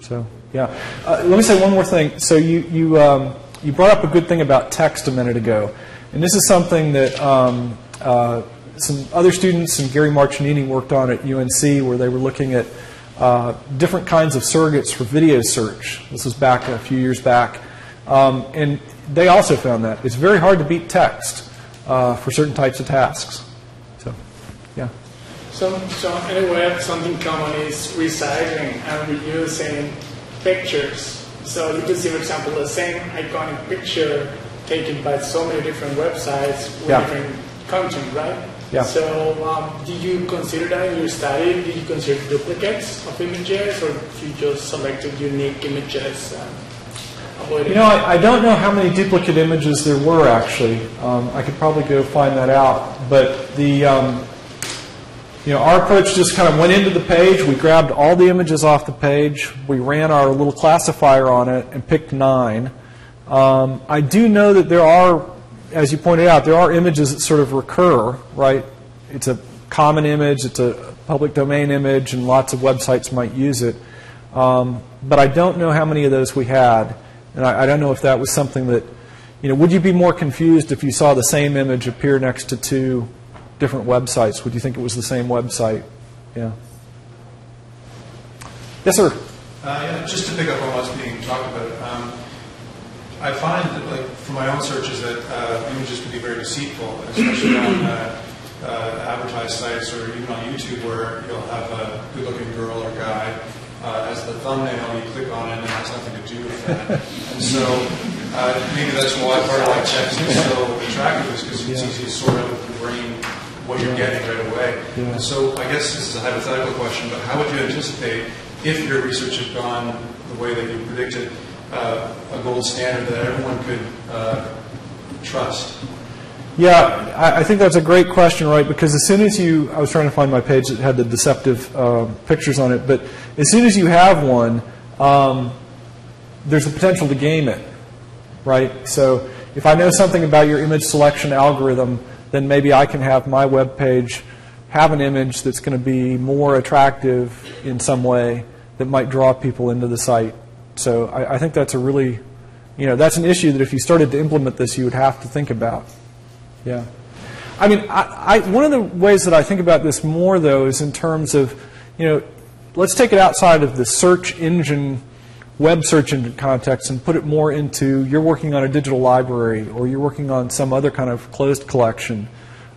So, yeah. Uh, let me say one more thing. So, you, you, um, you brought up a good thing about text a minute ago. And this is something that um, uh, some other students and Gary Marchionini worked on at UNC where they were looking at uh, different kinds of surrogates for video search. This was back a few years back. Um, and they also found that. It's very hard to beat text uh, for certain types of tasks. So, yeah. So, so anyway, something common is recycling and reusing pictures. So you can see, for example, the same iconic picture taken by so many different websites with Yeah. different content, right? Yeah. So um, did you consider that in your study? Did you consider duplicates of images, or did you just selected unique images and? You know, I, I don't know how many duplicate images there were actually. Um, I could probably go find that out. But the, um, you know, our approach just kind of went into the page. We grabbed all the images off the page. We ran our little classifier on it and picked nine. Um, I do know that there are, as you pointed out, there are images that sort of recur, right? It's a common image, it's a public domain image, and lots of websites might use it. Um, but I don't know how many of those we had. And I, I don't know if that was something that, you know, would you be more confused if you saw the same image appear next to two different websites? Would you think it was the same website? Yeah. Yes, sir. Uh, yeah, just to pick up on what's being talked about, um, I find that, like, from my own searches, that uh, images can be very deceitful, especially on uh, uh, advertised sites or even on YouTube, where you'll have a good-looking girl or guy uh, as the thumbnail. You click on it, and it has nothing to do with that. and so uh, maybe that's why part of like text is so attractive, is because it's Yeah. easy to sort out with the brain what you're getting right away. Yeah. And so I guess this is a hypothetical question, but how would you anticipate if your research had gone the way that you predicted, uh, a gold standard that everyone could uh, trust? Yeah, I, I think that's a great question, right? Because as soon as you, I was trying to find my page that had the deceptive uh, pictures on it, but as soon as you have one, um, there's a potential to game it, right? So if I know something about your image selection algorithm, then maybe I can have my web page have an image that's going to be more attractive in some way that might draw people into the site. So I, I think that's a really, you know, that's an issue that if you started to implement this, you would have to think about. Yeah. I mean, I, I, one of the ways that I think about this more, though, is in terms of, you know, let's take it outside of the search engine, web search engine context and put it more into you're working on a digital library or you're working on some other kind of closed collection.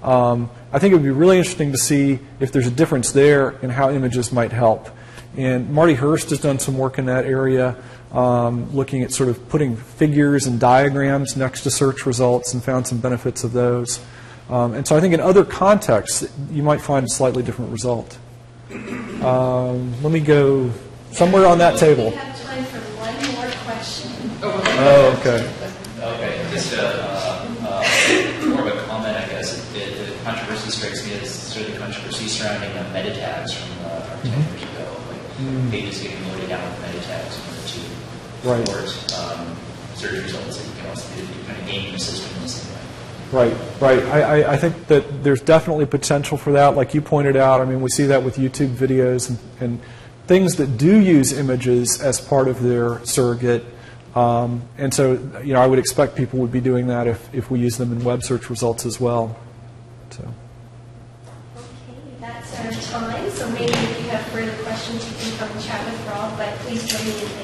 Um, I think it would be really interesting to see if there's a difference there in how images might help. And Marti Hearst has done some work in that area, um, looking at sort of putting figures and diagrams next to search results and found some benefits of those. Um, and so I think in other contexts, you might find a slightly different result. Um, let me go somewhere on that table. We have time for one more question. Oh. Okay, just a, uh, uh, more of a comment, I guess. The, the controversy strikes me as sort of the controversy surrounding uh, meta tags from, uh, from 10 years ago. Like pages getting loaded down with meta tags in order to Right. support um, search results. And you can also do, you kind of game the system in the same way. Right, right. I, I, I think that there's definitely potential for that. Like you pointed out, I mean, we see that with YouTube videos and, and things that do use images as part of their surrogate. Um, and so, you know, I would expect people would be doing that if, if we use them in web search results as well. So, Okay, that's our time, so maybe if you have further questions, you can come and chat with Rob, but please join me